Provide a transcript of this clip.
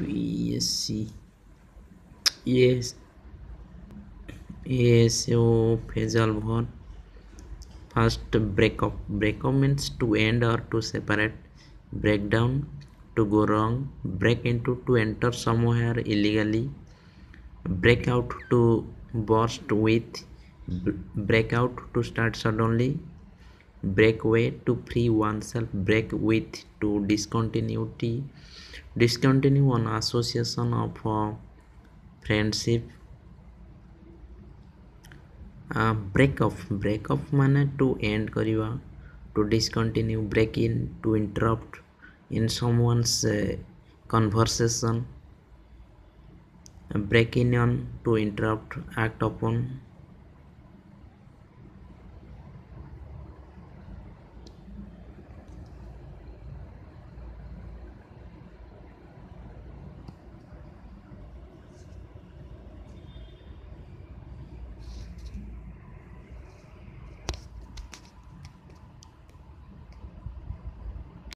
PSC yes ASO phasal verb first break up break up means to end or to separate break down to go wrong break into to enter somewhere illegally break out to burst with break out to start suddenly break away to free oneself break with to discontinuity discontinue an association of uh, friendship. Uh, break of break off mana to end kariwa to discontinue break in to interrupt in someone's uh, conversation. Break in on to interrupt act upon.